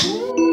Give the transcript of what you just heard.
Uh!